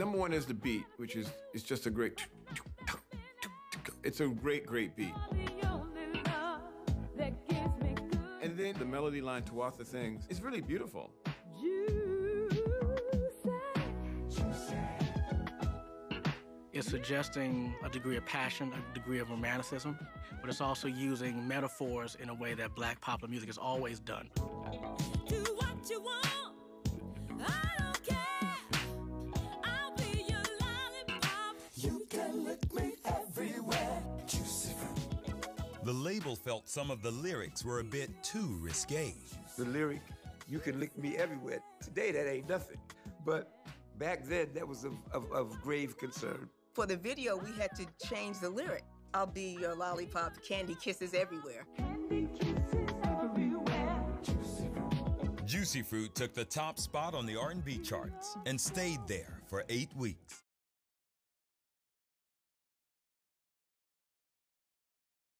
Number one is the beat, which is it's just a great. It's a great, great beat. And then the melody line to Tawatha sings is really beautiful. It's suggesting a degree of passion, a degree of romanticism, but it's also using metaphors in a way that black popular music has always done. The label felt some of the lyrics were a bit too risque. The lyric, you can lick me everywhere. Today, that ain't nothing. But back then, that was of, of, of grave concern. For the video, we had to change the lyric. I'll be your lollipop, candy kisses everywhere. Juicy Fruit took the top spot on the R&B charts and stayed there for eight weeks.